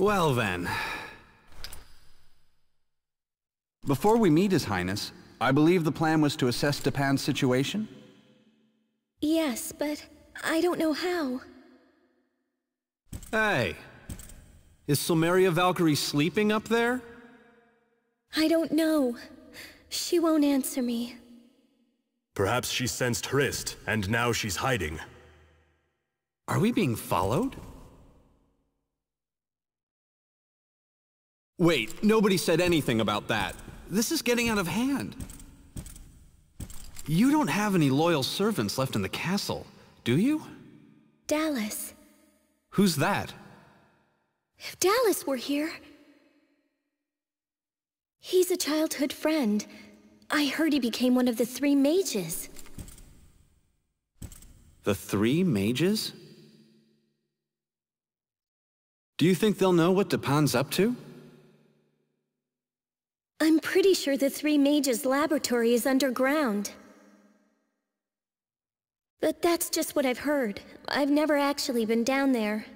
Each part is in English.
Well then. Before we meet His Highness, I believe the plan was to assess Stepan's situation? Yes, but I don't know how. Hey. Is Silmeria Valkyrie sleeping up there? I don't know. She won't answer me. Perhaps she sensed Hrist, and now she's hiding. Are we being followed? Wait, nobody said anything about that. This is getting out of hand. You don't have any loyal servants left in the castle, do you? Dallas. Who's that? If Dallas were here... He's a childhood friend. I heard he became one of the three mages. The three mages? Do you think they'll know what Stepan's up to? I'm pretty sure the three mages' laboratory is underground. But that's just what I've heard. I've never actually been down there.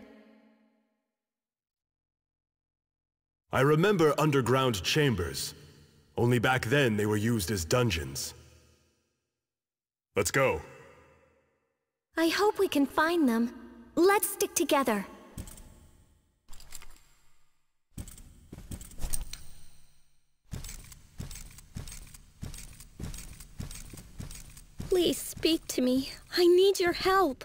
I remember underground chambers. Only back then they were used as dungeons. Let's go. I hope we can find them. Let's stick together. Please speak to me. I need your help.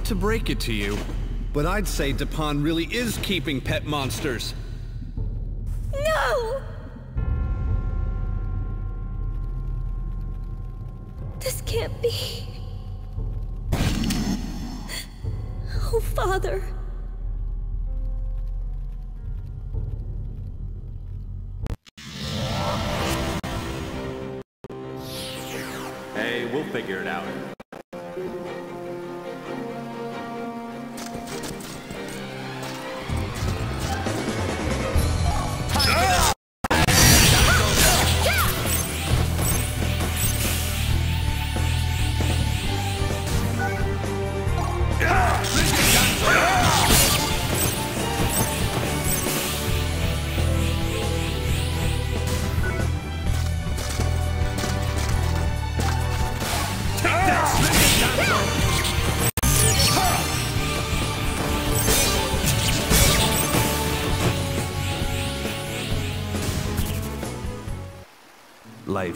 Hate to break it to you, but I'd say Stepan really is keeping pet monsters.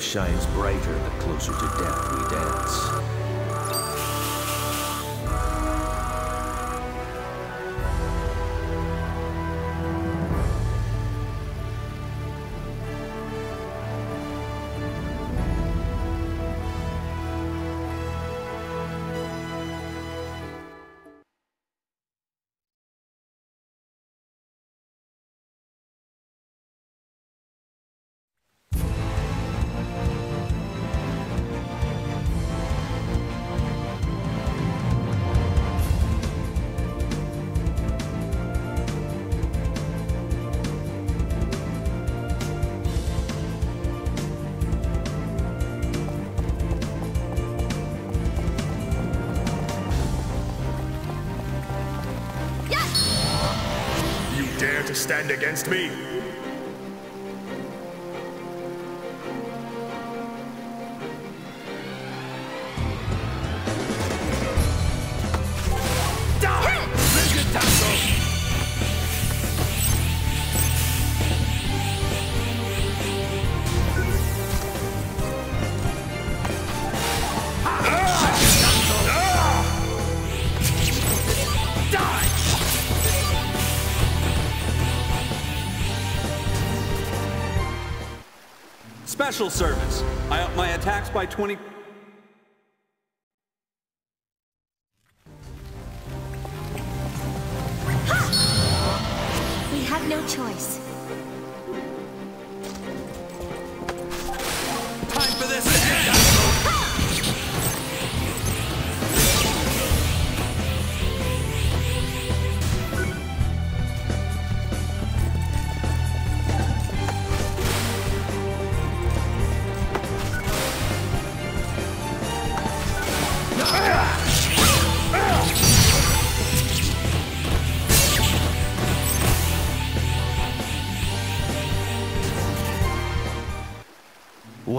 Shines brighter the closer to death stand against me? Special service. I up my attacks by 20...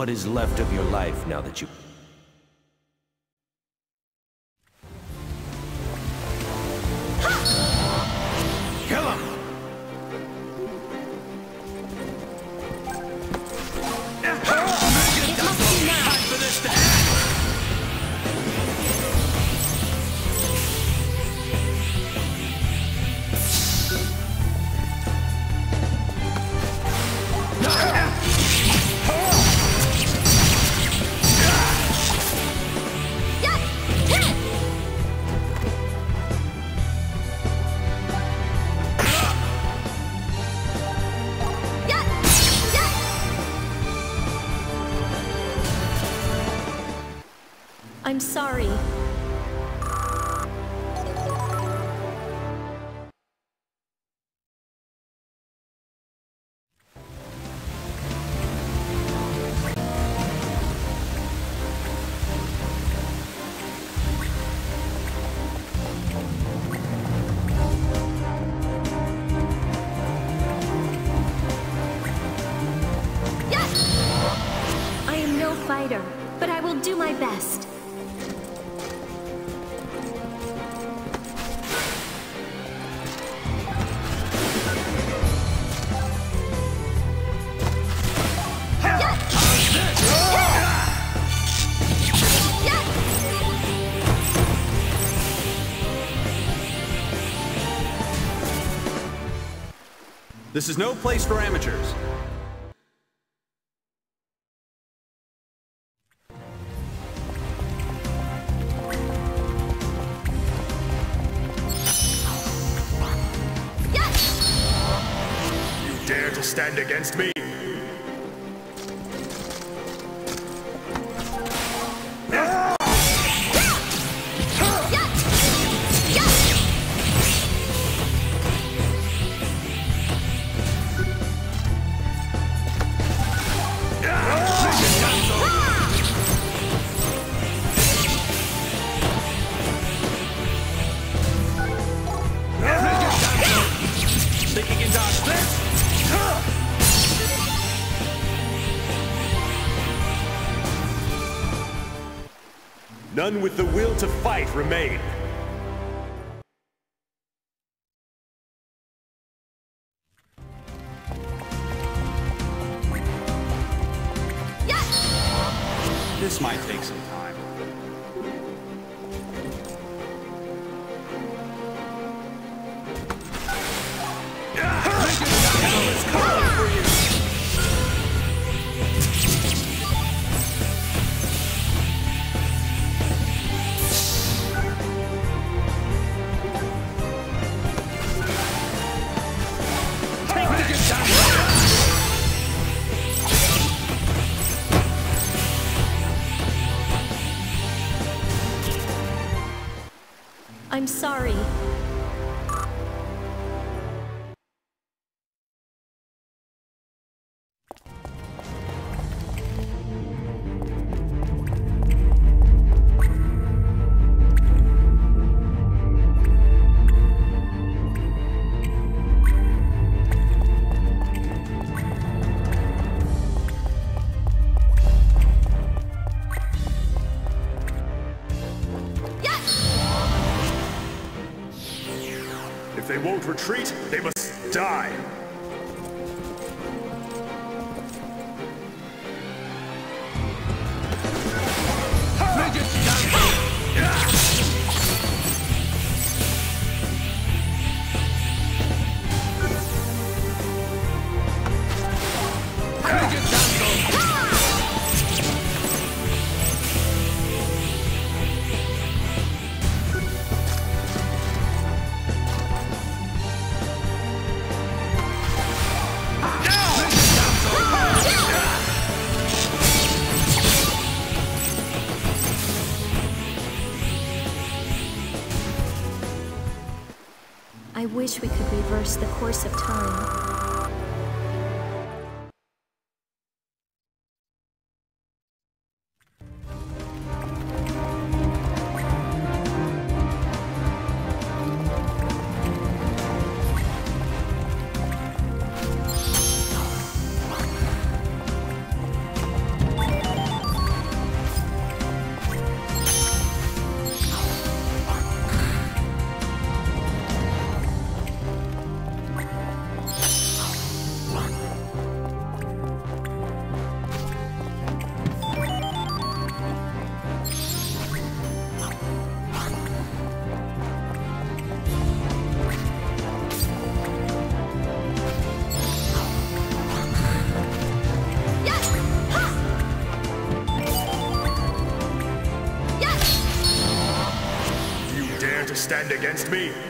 What is left of your life now that you... sorry. This is no place for amateurs. None with the will to fight remain. wish we could reverse the course of stand against me?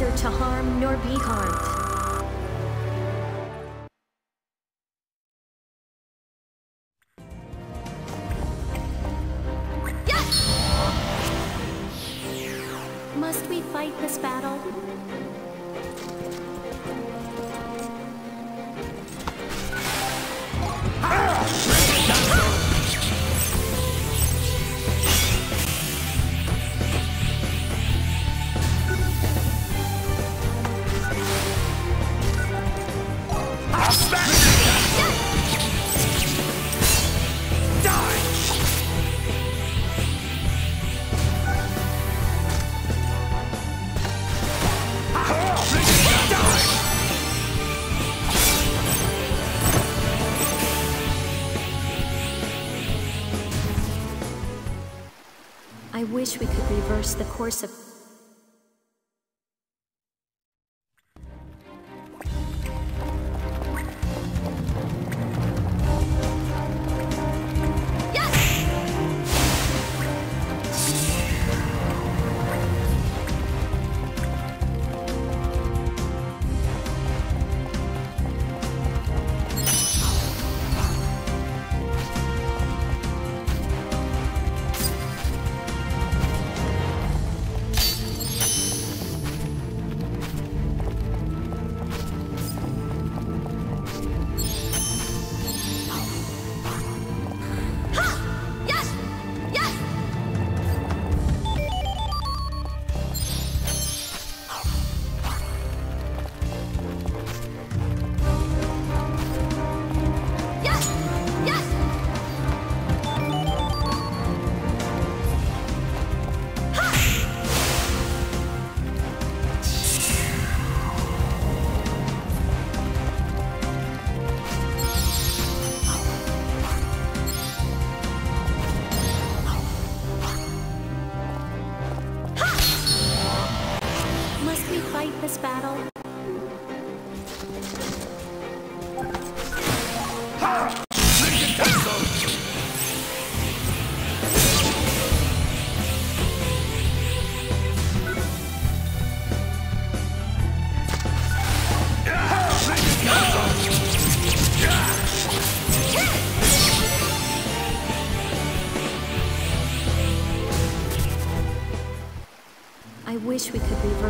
neither to harm nor be harmed. reverse the course of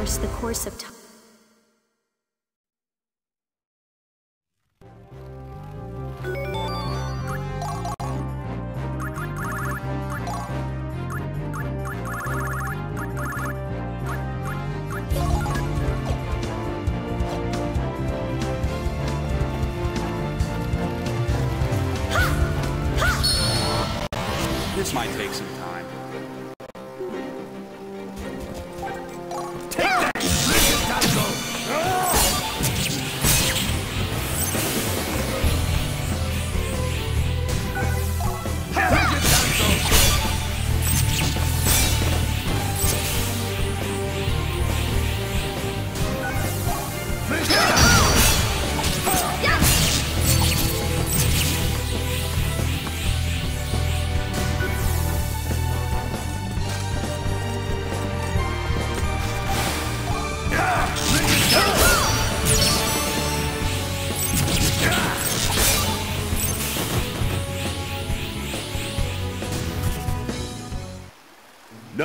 reverse the course of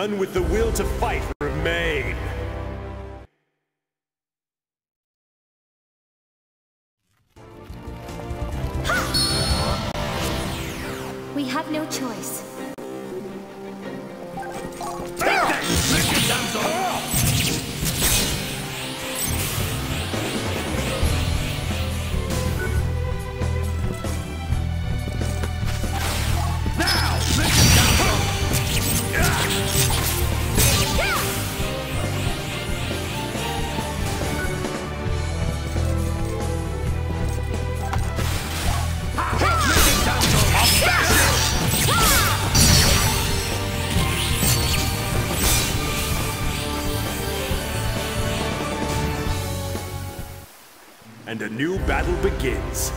done with the will to fight. battle begins.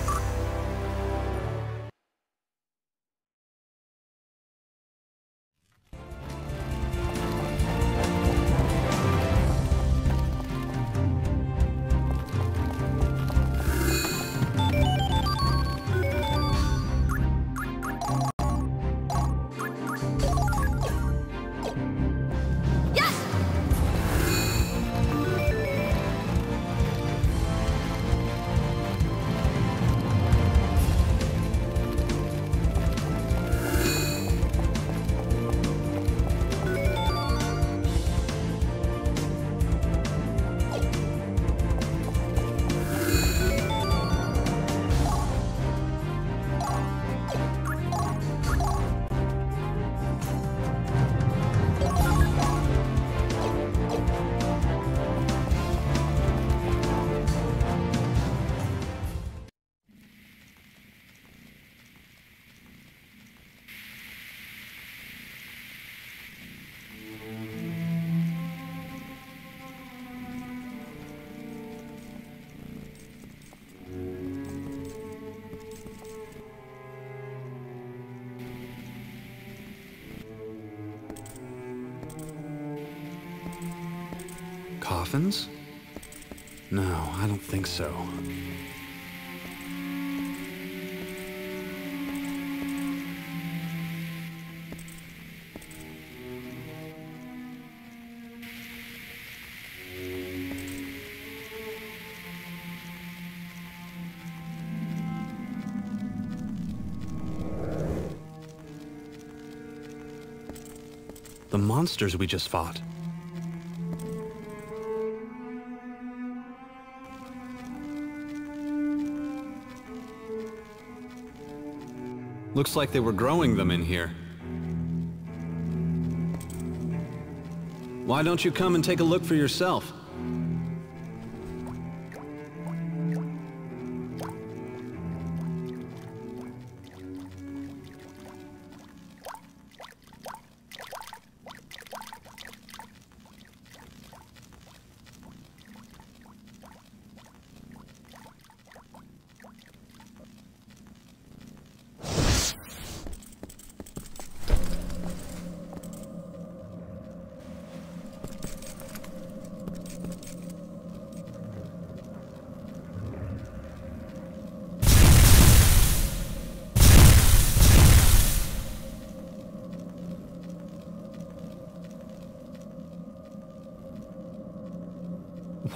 Coffins? No, I don't think so. The monsters we just fought. Looks like they were growing them in here. Why don't you come and take a look for yourself?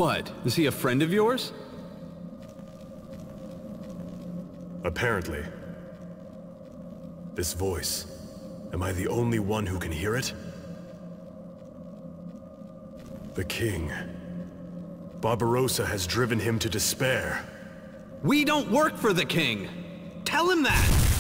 What? Is he a friend of yours? Apparently. This voice. Am I the only one who can hear it? The king. Barbarossa has driven him to despair. We don't work for the king! Tell him that!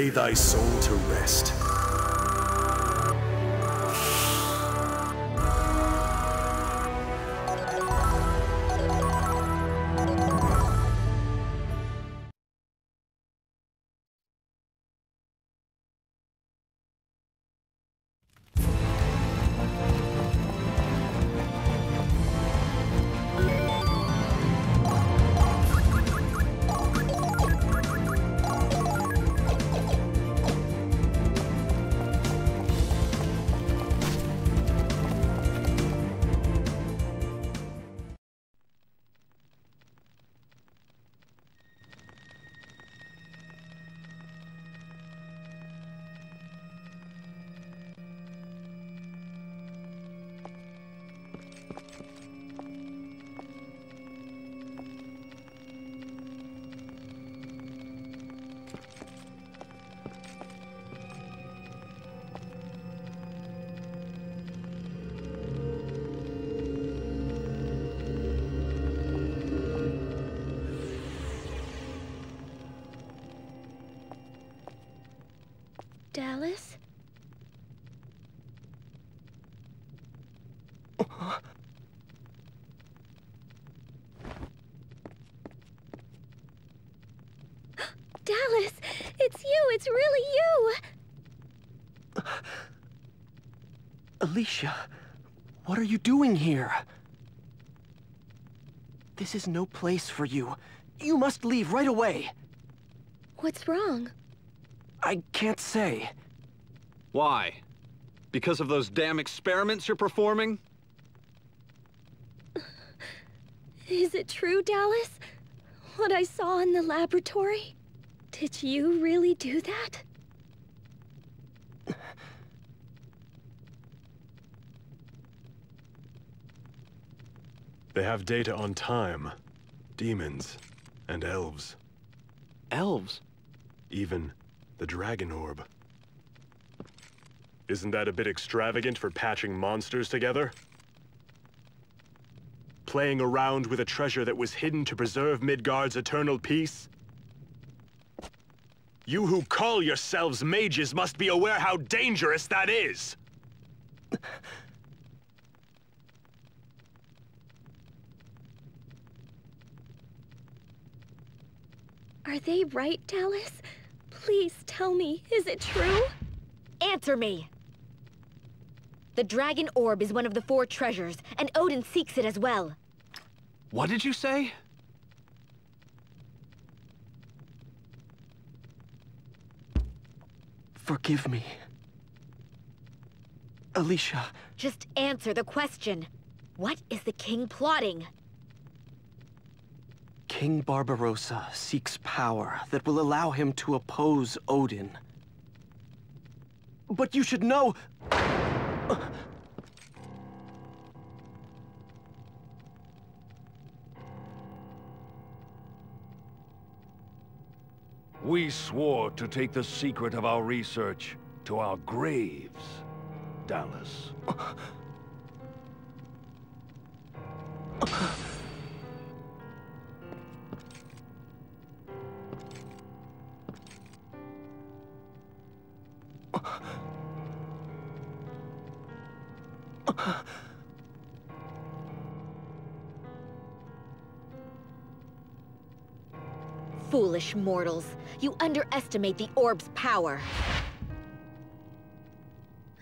Lay thy soul to rest. Dallas! It's you! It's really you! Alicia, what are you doing here? This is no place for you. You must leave right away. What's wrong? I can't say. Why? Because of those damn experiments you're performing? Is it true, Dallas? What I saw in the laboratory? Did you really do that? They have data on time, demons, and elves. Elves? Even the Dragon Orb. Isn't that a bit extravagant for patching monsters together? Playing around with a treasure that was hidden to preserve Midgard's eternal peace? You who call yourselves mages must be aware how dangerous that is! Are they right, Dallas? Please tell me, is it true? Answer me! The Dragon Orb is one of the four treasures, and Odin seeks it as well. What did you say? Forgive me. Alicia, Just answer the question. What is the king plotting? King Barbarossa seeks power that will allow him to oppose Odin. But you should know... We swore to take the secret of our research to our graves, Dallas. Foolish mortals. You underestimate the orb's power.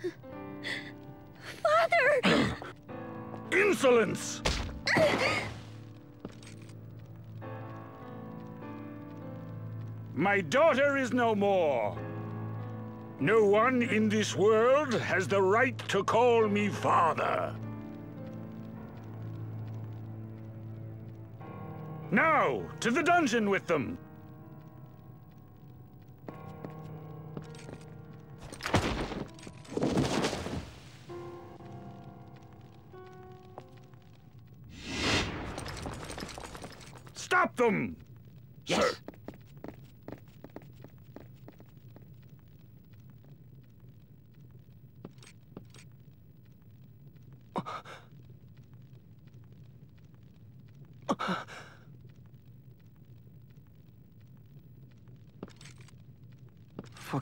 Father! Insolence! My daughter is no more. No one in this world has the right to call me father. Now, to the dungeon with them! Stop them! Yes. Sir.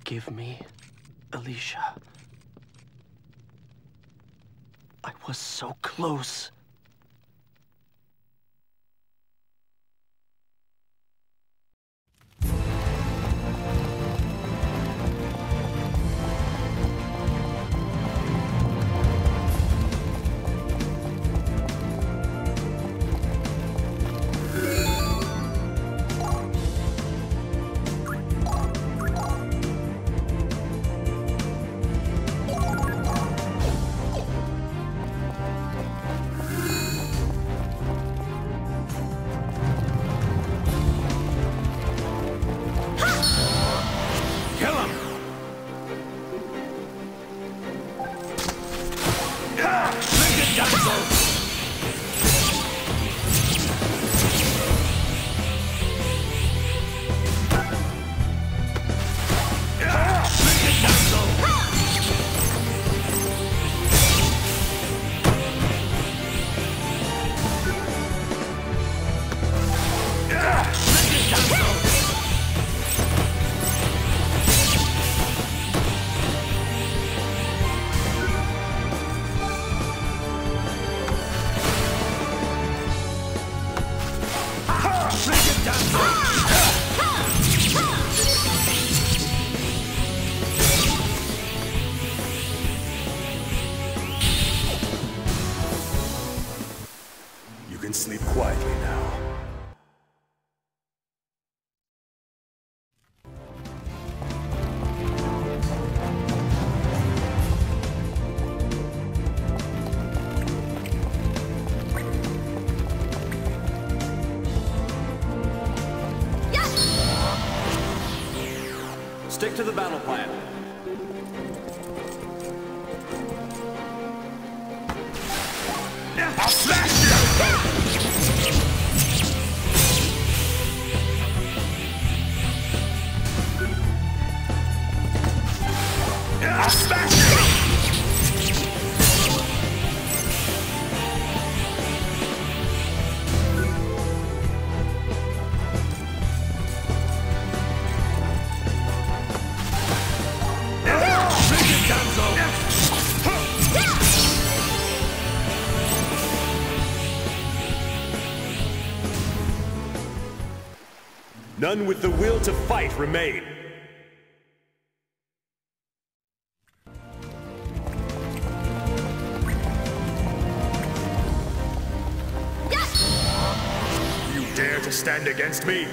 Forgive me, Alicia. I was so close. None with the will to fight remain. You dare to stand against me?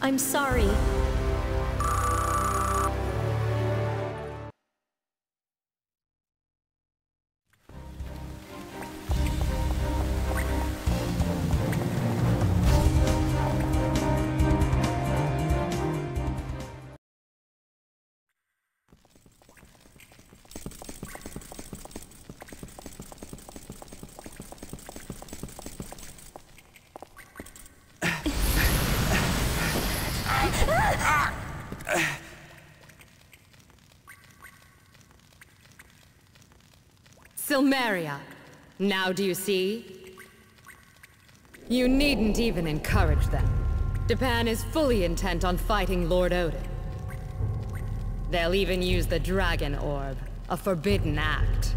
I'm sorry. Silmeria. Now do you see? You needn't even encourage them. Dipan is fully intent on fighting Lord Odin. They'll even use the Dragon Orb, a forbidden act.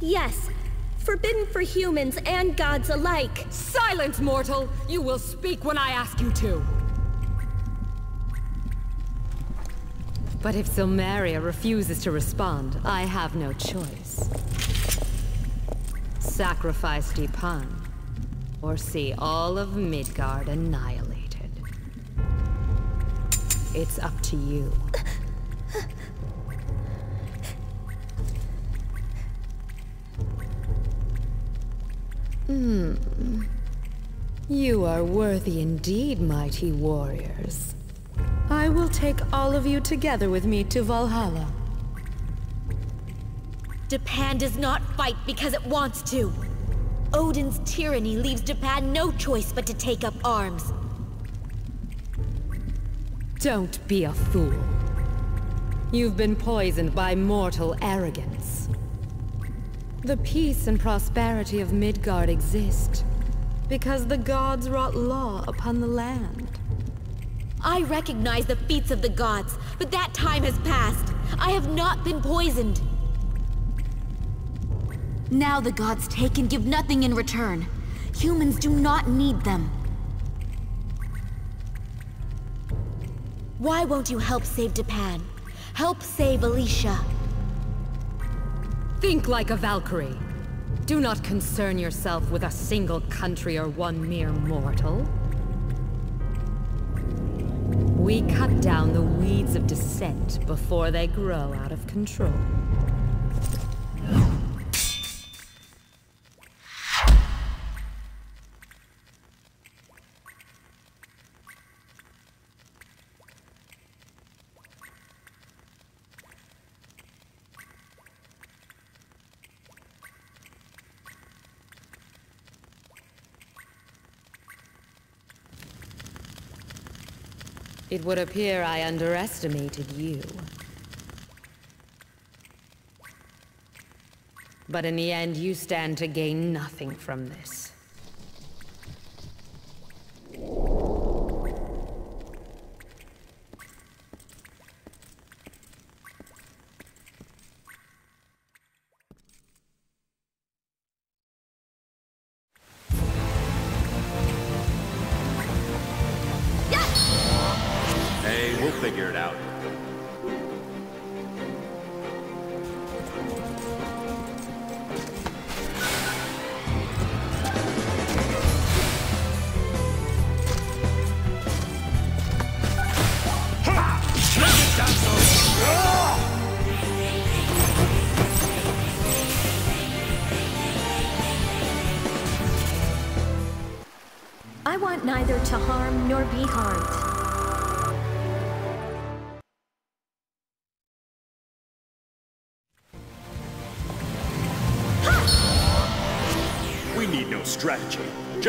Yes, forbidden for humans and gods alike. Silence, mortal! You will speak when I ask you to! But if Silmeria refuses to respond, I have no choice. Sacrifice Dipan, or see all of Midgard annihilated. It's up to you. Hmm. You are worthy indeed, mighty warriors. I will take all of you together with me to Valhalla. Dipan does not fight because it wants to. Odin's tyranny leaves Dipan no choice but to take up arms. Don't be a fool. You've been poisoned by mortal arrogance. The peace and prosperity of Midgard exist because the gods wrought law upon the land. I recognize the feats of the gods, but that time has passed. I have not been poisoned. Now the gods take and give nothing in return. Humans do not need them. Why won't you help save Dipan? Help save Alicia. Think like a Valkyrie. Do not concern yourself with a single country or one mere mortal. We cut down the weeds of dissent before they grow out of control. It would appear I underestimated you. But in the end, you stand to gain nothing from this.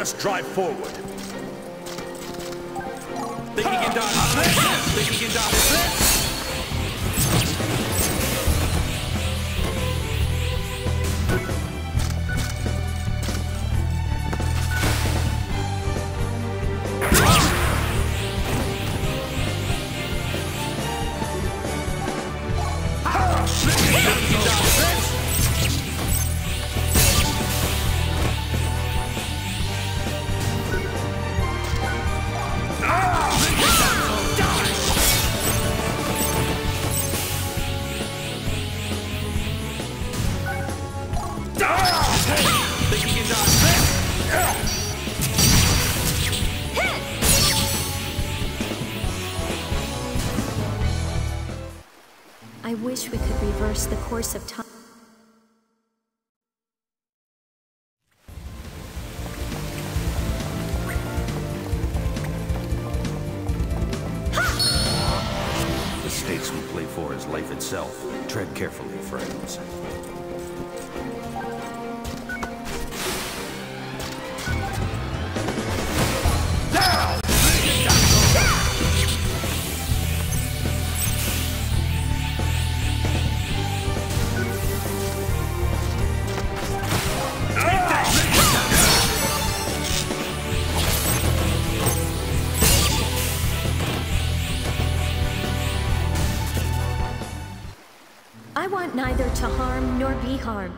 Just drive forward. Think you can dodge this? Think neither to harm nor be harmed.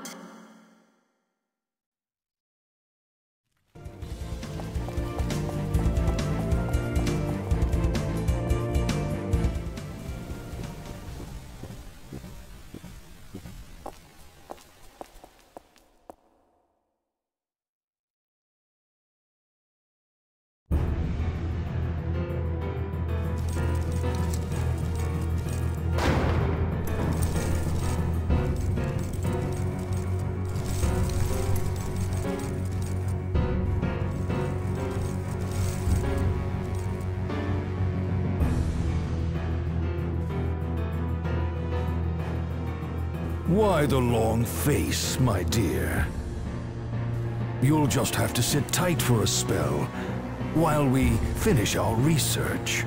The long face, my dear? You'll just have to sit tight for a spell, while we finish our research.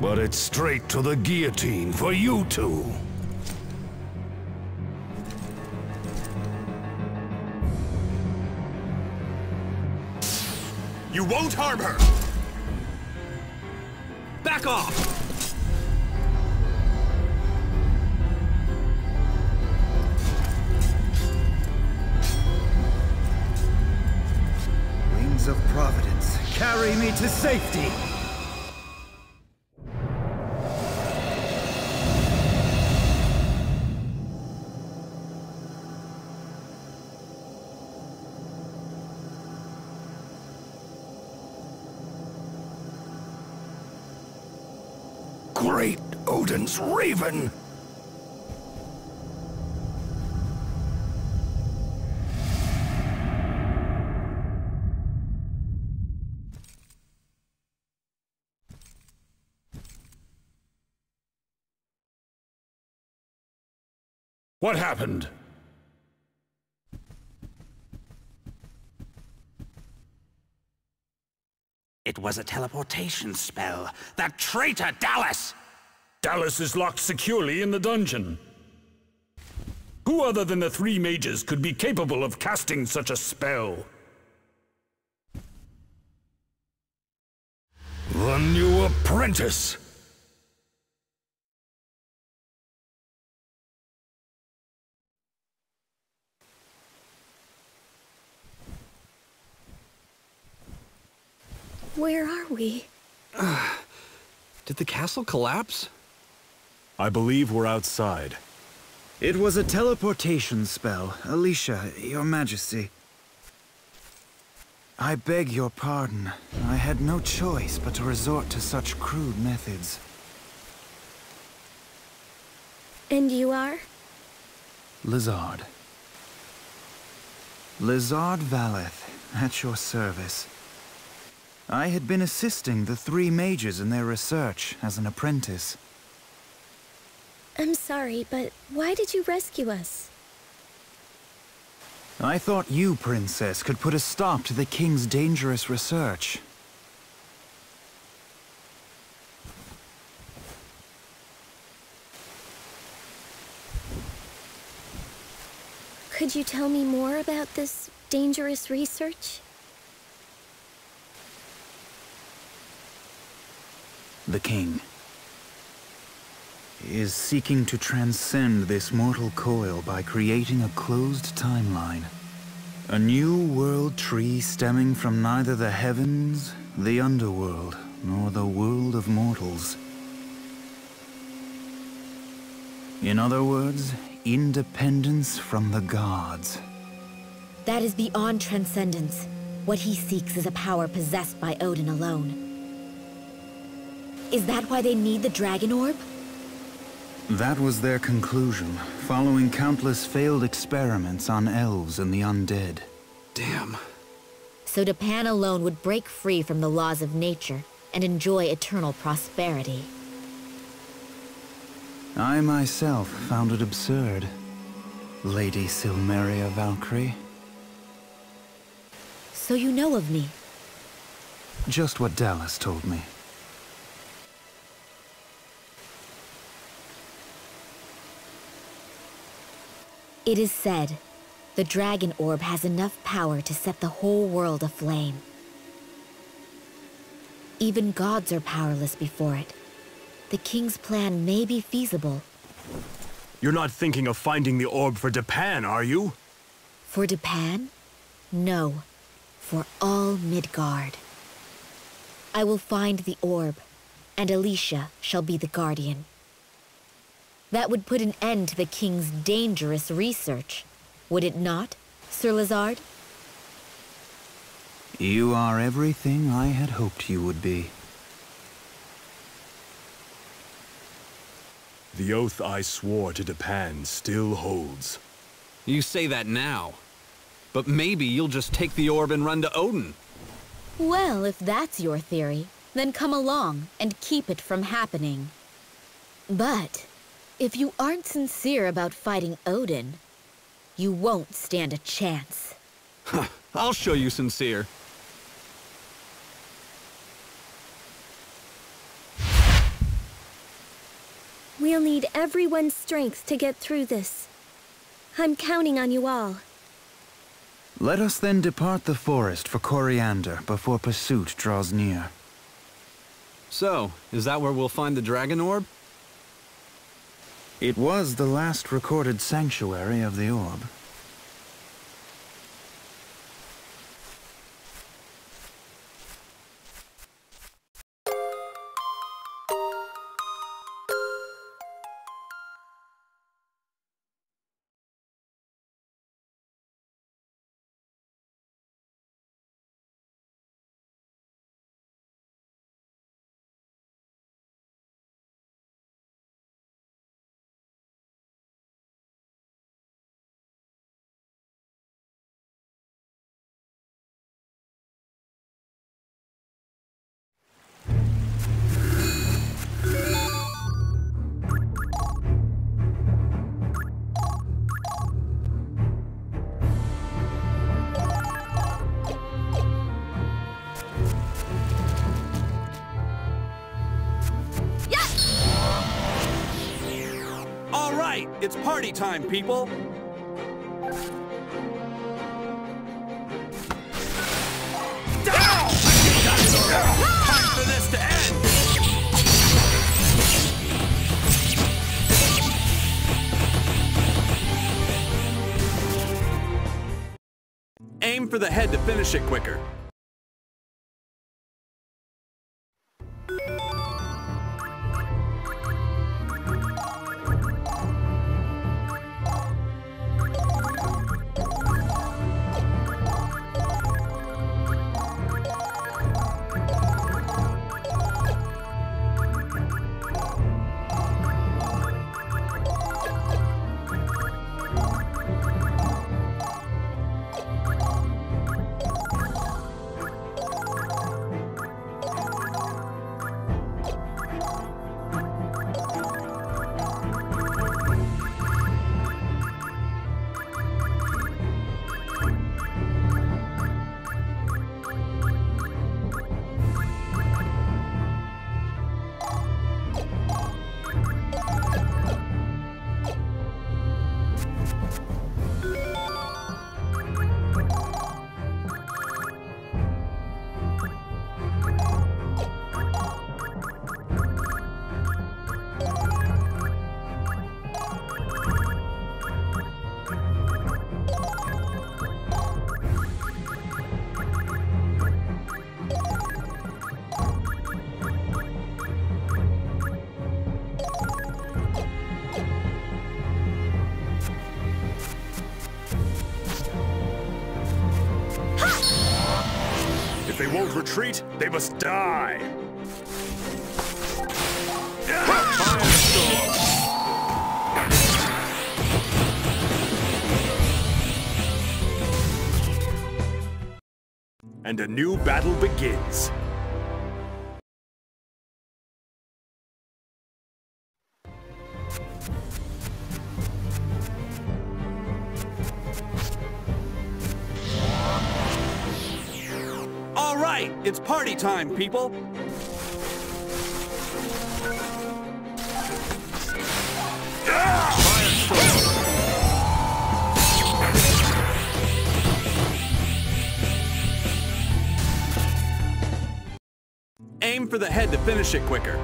But it's straight to the guillotine for you two. You won't harm her! Back off! Wings of Providence, carry me to safety! Odin's Raven! What happened? It was a teleportation spell. That traitor, Dallas! Dallas is locked securely in the dungeon. Who other than the three mages could be capable of casting such a spell? The new apprentice! Where are we? Did the castle collapse? I believe we're outside. It was a teleportation spell, Alicia, your majesty. I beg your pardon. I had no choice but to resort to such crude methods. And you are? Lezard. Lezard Valeth, at your service. I had been assisting the three mages in their research as an apprentice. I'm sorry, but why did you rescue us? I thought you, Princess, could put a stop to the King's dangerous research. Could you tell me more about this dangerous research? The King is seeking to transcend this mortal coil by creating a closed timeline. A new world tree stemming from neither the heavens, the underworld, nor the world of mortals. In other words, independence from the gods. That is beyond transcendence. What he seeks is a power possessed by Odin alone. Is that why they need the Dragon Orb? That was their conclusion, following countless failed experiments on elves and the undead. Damn. So Dipan alone would break free from the laws of nature and enjoy eternal prosperity. I myself found it absurd. Lady Silmeria Valkyrie. So you know of me? Just what Dallas told me. It is said, the Dragon Orb has enough power to set the whole world aflame. Even gods are powerless before it. The King's plan may be feasible. You're not thinking of finding the orb for Dipan, are you? For Dipan? No. For all Midgard. I will find the orb, and Alicia shall be the guardian. That would put an end to the King's dangerous research, would it not, Sir Lezard? You are everything I had hoped you would be. The oath I swore to Dipan still holds. You say that now. But maybe you'll just take the orb and run to Odin. Well, if that's your theory, then come along and keep it from happening. But, if you aren't sincere about fighting Odin, you won't stand a chance. I'll show you sincere. We'll need everyone's strength to get through this. I'm counting on you all. Let us then depart the forest for Coriander before pursuit draws near. So, is that where we'll find the Dragon Orb? It was the last recorded sanctuary of the orb. Time, people. Aim for the head to finish it quicker. Retreat, they must die. And a new battle begins. Time, people. Aim for the head to finish it quicker.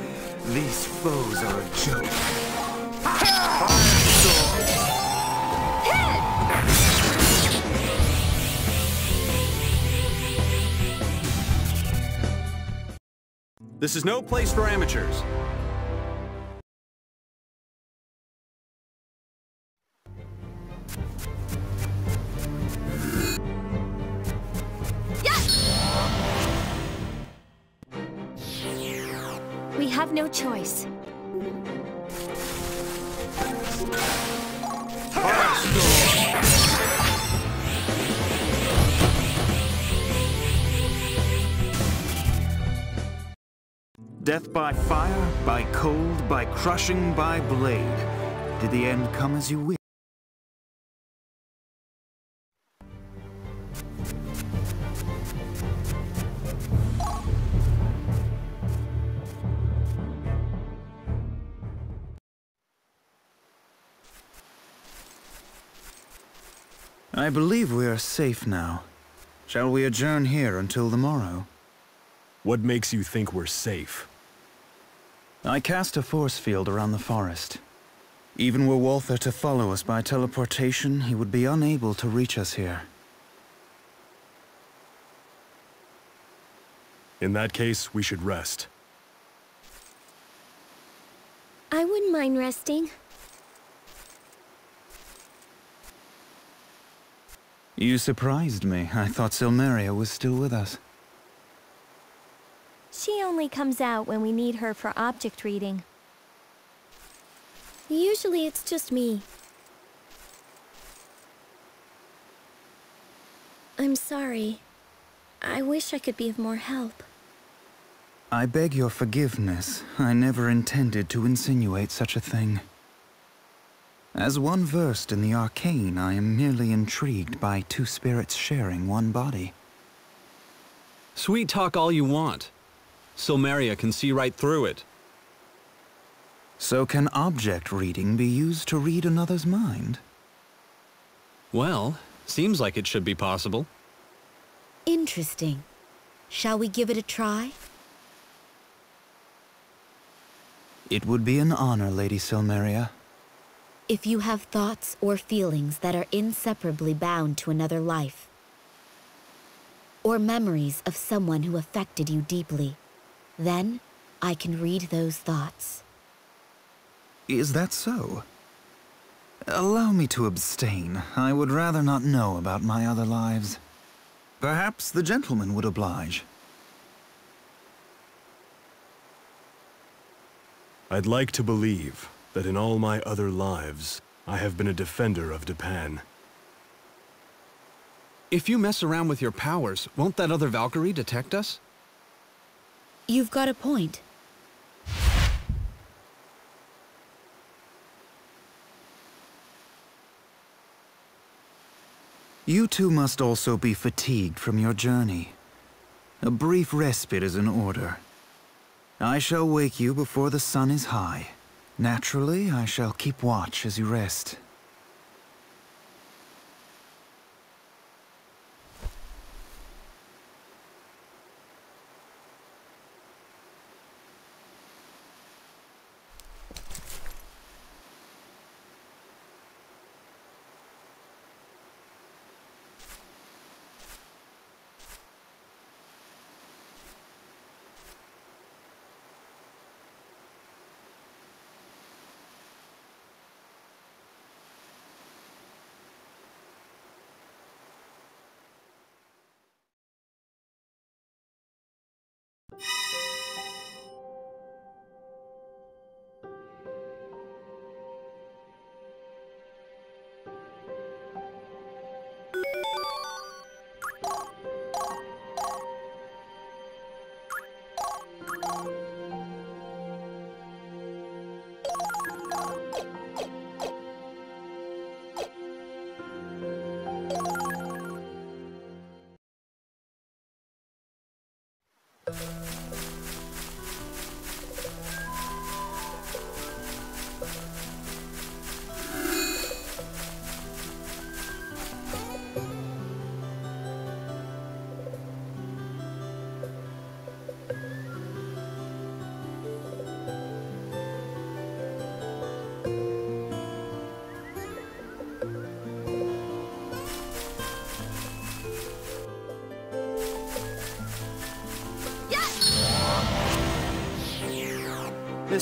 These foes are a joke. This is no place for amateurs. No choice. Death by fire, by cold, by crushing, by blade. Did the end come as you wished? I believe we are safe now. Shall we adjourn here until the morrow? What makes you think we're safe? I cast a force field around the forest. Even were Walther to follow us by teleportation, he would be unable to reach us here. In that case, we should rest. I wouldn't mind resting. You surprised me. I thought Silmeria was still with us. She only comes out when we need her for object reading. Usually it's just me. I'm sorry. I wish I could be of more help. I beg your forgiveness. I never intended to insinuate such a thing. As one versed in the arcane, I am merely intrigued by two spirits sharing one body. Sweet talk all you want. Silmeria can see right through it. So can object reading be used to read another's mind? Well, seems like it should be possible. Interesting. Shall we give it a try? It would be an honor, Lady Silmeria. If you have thoughts or feelings that are inseparably bound to another life, or memories of someone who affected you deeply, then I can read those thoughts. Is that so? Allow me to abstain. I would rather not know about my other lives. Perhaps the gentleman would oblige. I'd like to believe that in all my other lives, I have been a defender of Dipan. If you mess around with your powers, won't that other Valkyrie detect us? You've got a point. You two must also be fatigued from your journey. A brief respite is in order. I shall wake you before the sun is high. Naturally, I shall keep watch as you rest. you.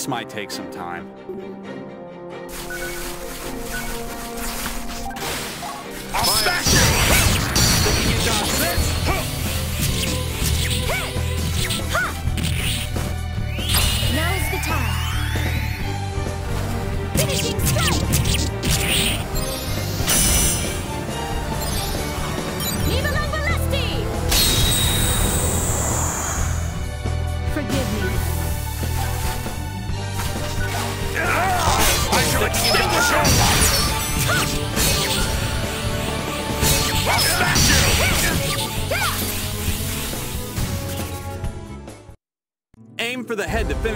This might take some time.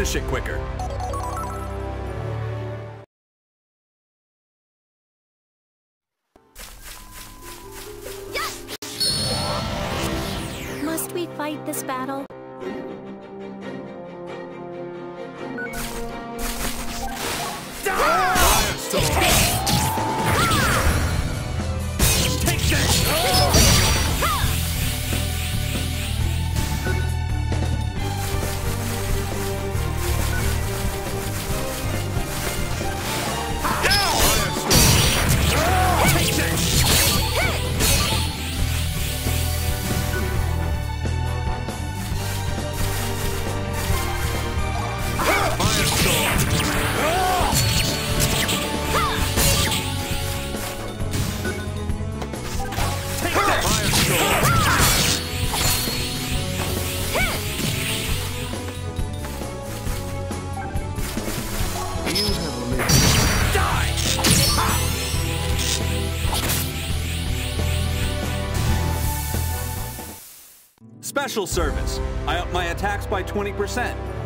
shit quick. Special service. I up my attacks by 20%.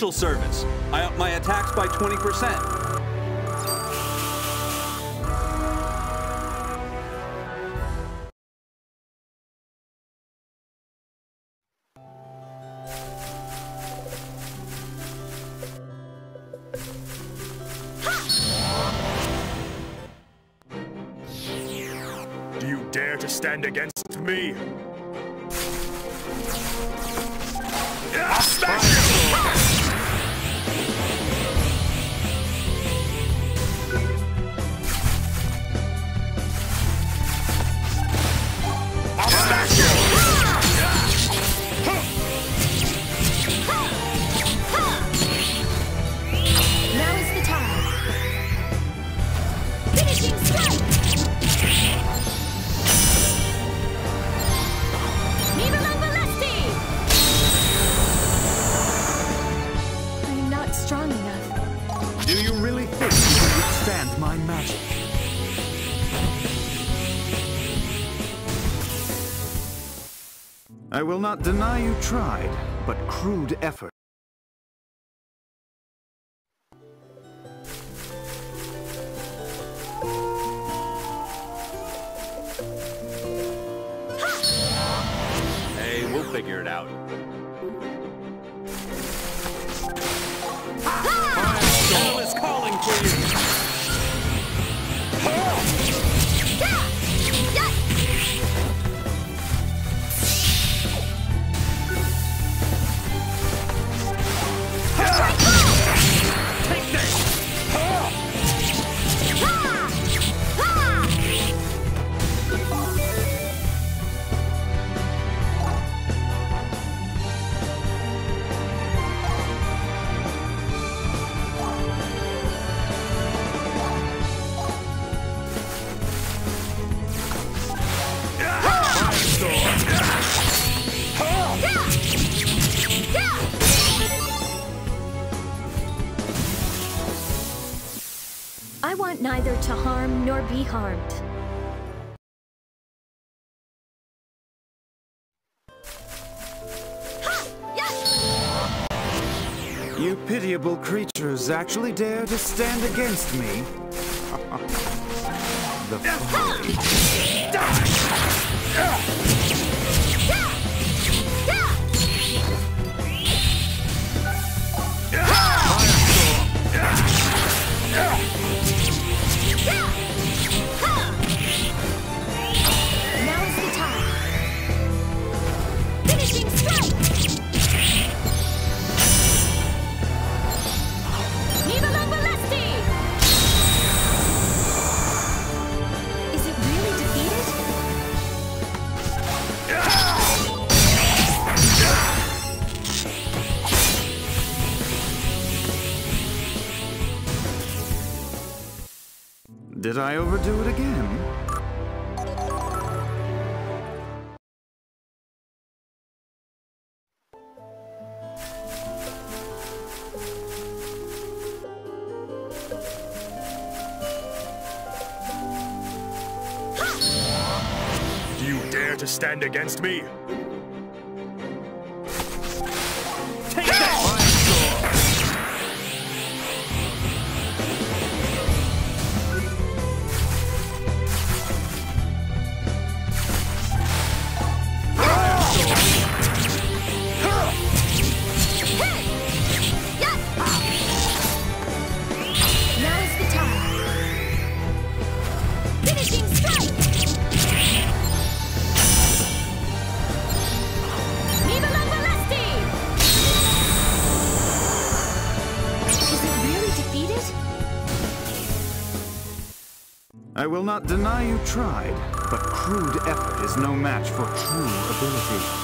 social service. I up my attacks by 20%. Do you dare to stand against? I will not deny you tried, but crude effort. Actually dare to stand against me? Stand against me? Will not deny you tried, but crude effort is no match for true ability.